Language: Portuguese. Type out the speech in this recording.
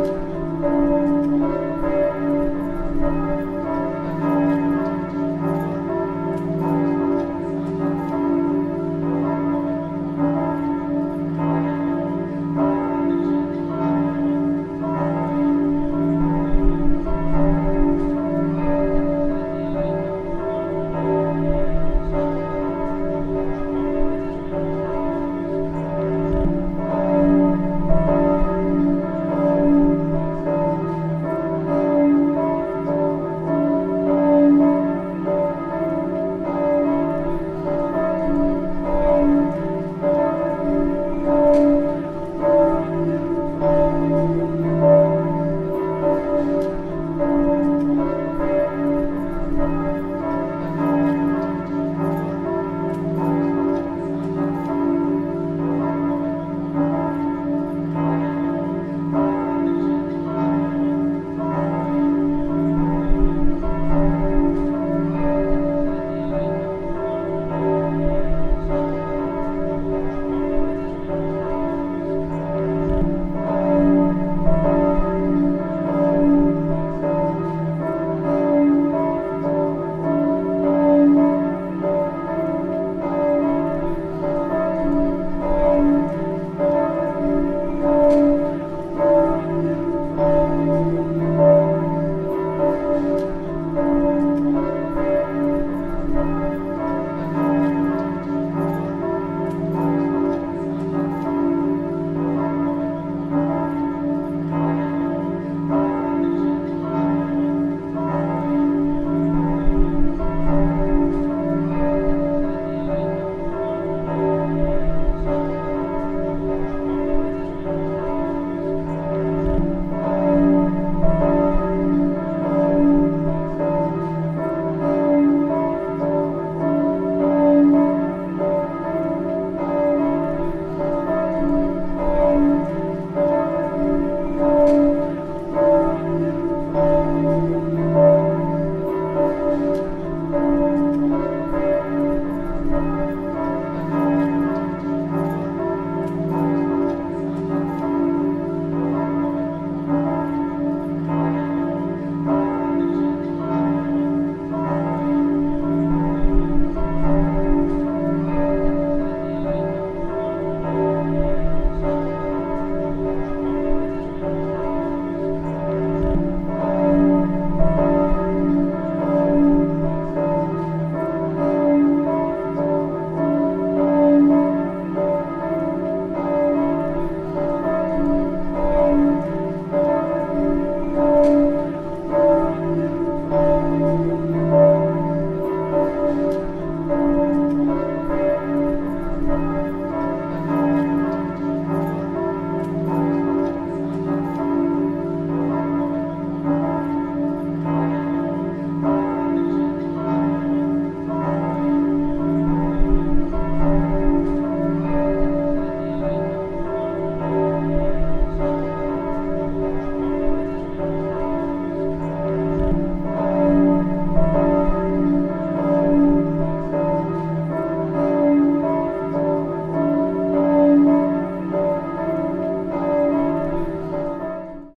Música